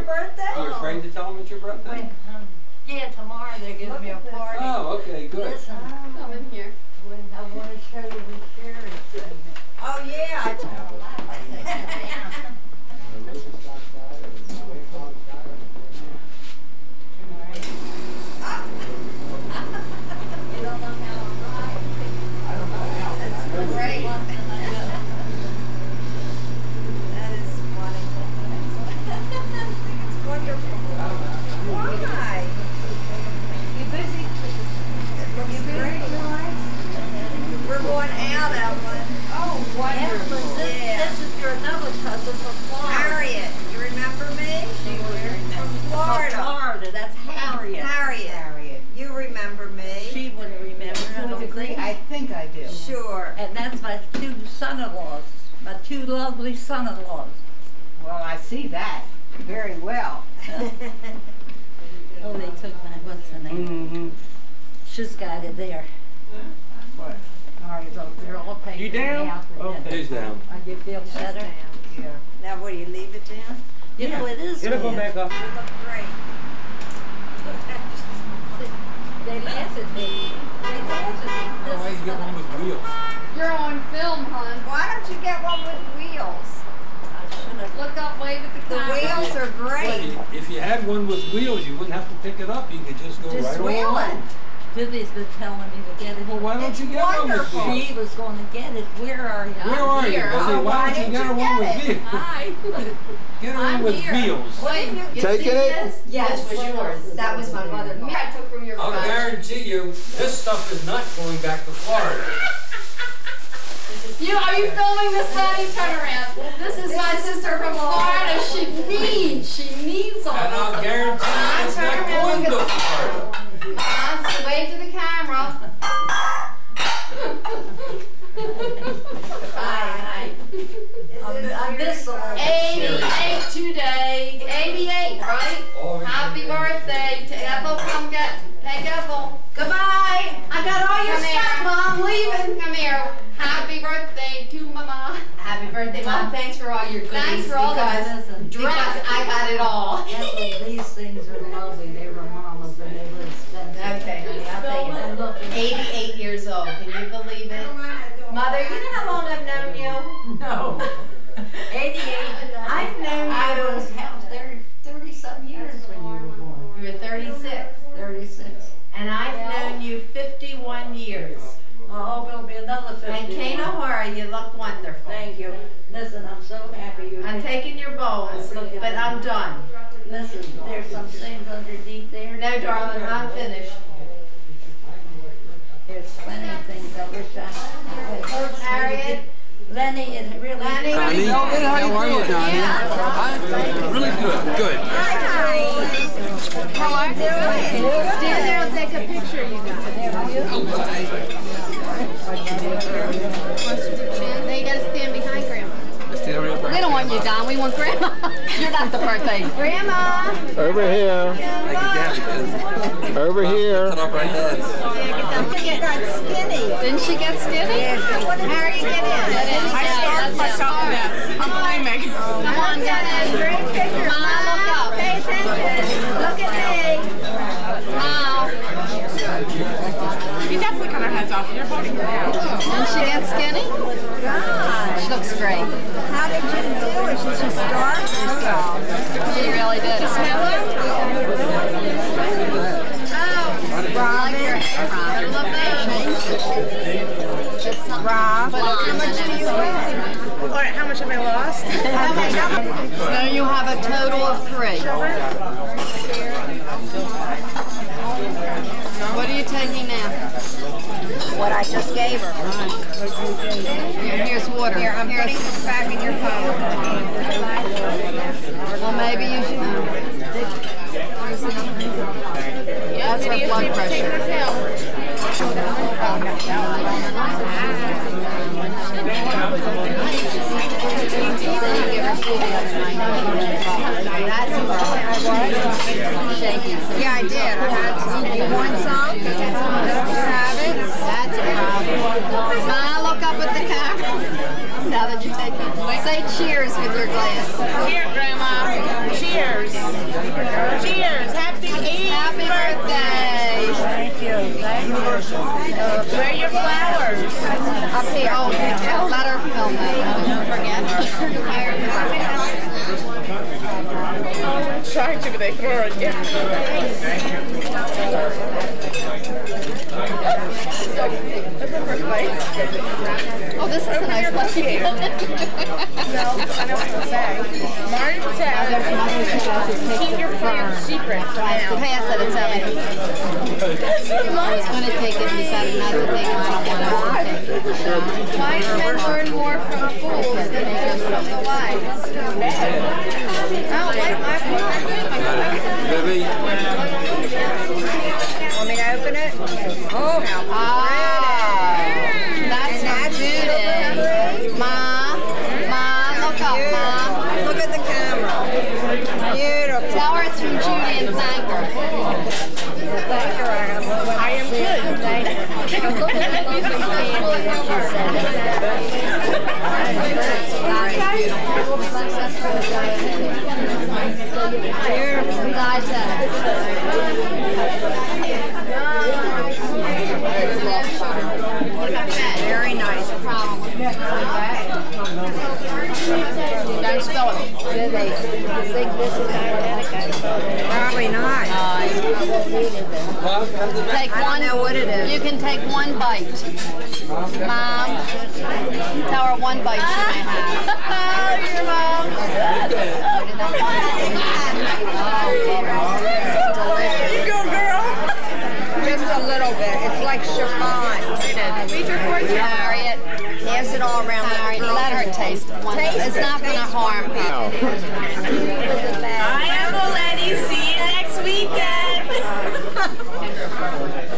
afraid to tell them it's your birthday? When, um, yeah, tomorrow they're giving me a party. Oh, okay, good. Listen, Come in here. when I want to show you the Sherry's pregnant. Oh, yeah, I You don't know how I'm riding. That's great. That is funny. It's wonderful. Why? You busy? It looks great. We're going out, Evelyn. Oh, Yeah, but wonderful. this, Yeah. this is your another cousin from Florida. Harriet, you remember me? From From Florida. Florida, that's Harriet. Harriet. Harriet. You remember me? She wouldn't remember, I To a don't degree, think. I think I do. Sure. And that's my two son-in-laws, my two lovely son-in-laws. Well, I see that very well. Oh, they took my, what's the name? Mm-hmm. She's got it there. What? Sorry, though, they're all taking You down? out for. He's down. Are you feel better? Yeah. Now, what, do you leave it down? You know, it is It'll go back up. You look great. They laugh at me. They laugh at me. This Why is you get one with wheels? You're on film, hon. Why don't you get one with wheels? I should've- Look up, wave at the The camera. wheels are great. If you had one with wheels, you wouldn't have to pick it up. You could just go Just right wheel along. it. Vivi's been telling me to get it. Well, why don't It's you get one with wheels? She was gonna get it. Where are you? Where are you? here. I say, Oh, why why don't you didn't get you her one get with it? wheels? Hi. Get her one with here. wheels. Wait, you Taking it? this? Yes, was yours. That was my mother. I took from your I'll garage. guarantee you, this stuff is not going back to Florida. You are you filming this, Sonny? Turn around. This is my sister from Florida. She needs, she needs all And I'll this. guarantee you, it's not going to Florida. So wave to the camera. Hi, hi. I miss the 88 today. 88, right? Oh, yeah. Happy birthday to Ethel. Come get, take Ethel. Goodbye. I got all your Come stuff, here. Mom. Leaving. Come here. Happy birthday to Mama. Happy birthday, Mom. Thanks for all your goodies. Thanks for all because, that. Listen, because I got it all. Ethel, these things are lovely. They were mama's and they were expensive. Okay, honey, I'll take it. And look, 88 years old. Can you believe it? Mother, you know how long I've known you? No. 88. I've known I you. was house there 30 some years when you were born. You were 36. 36. And I've known you 51 years. I hope it'll be another 50. And kinehora, you look wonderful. Thank you. Listen, I'm so happy you. I'm taking your bowls, but I'm done. Listen, there's some things underneath there. No, darling, I'm finished. There's plenty of things I wish I had. Harriet? Lenny is really. Lenny? Donnie, how are you, Donnie? Yeah. Really good, good. Hi, how are you? Stand there and take a picture, you Then you gotta stand behind Grandma. We don't want you, Don. We want Grandma. You're not the birthday. Grandma. Over here. Over here. You got skinny. Didn't she get skinny? Harry, get in. I starved myself. I'm blaming. Come on. Come on, look up. Pay attention. Look at me. You definitely cut our heads off. You're voting her out. Didn't she get skinny? God, She looks great. how did you do it? She just starved herself. She really did. Smell her? Oh, Rob. Your hair, Rob. I love that. Rob, how much do you weigh? Right, how much have I lost? now you have a total of three. What are you taking now? What I just gave her. Here, here's water. Here, I'm putting this back in your phone. Well, maybe you should. That's her blood pressure. That's a Yeah, I did. I had some. You want some? You have it? That's a problem. Smile, look up at the camera. now that you take it. Say cheers with your glass. Here, Grandma. Cheers. Cheers. Happy Happy birthday. Thank you, thank you. Where are your flowers? Up here. Oh, let her film that. Trying to, but they throw a gift. That's my first bite. Oh, this is a nice place. No, I know what to say. Says, keep your secret now. Pass it, it's mom's gonna take it and decided not to take it. Wise men learn more from fools than they do from the wise. Vivi, Want me to open it? Oh, how Ah, that's from Judy. Ma, Ma, look up, Ma. Look at the camera. Beautiful. Tell her it's from Judy and thank her. Thank you, Adam. I am good. Beautiful. Don't spill it. Probably not. Take I one. know what it is. You can take one bite. Mom, tell her one bite she may have. Oh, your mom. You go, girl. Just a little bit. It's like chiffon. Read your fortune. Harriet. Pass it all around. Harriet, let her taste one. It's not going to harm her. Bye, Uncle Eddie. See you next weekend.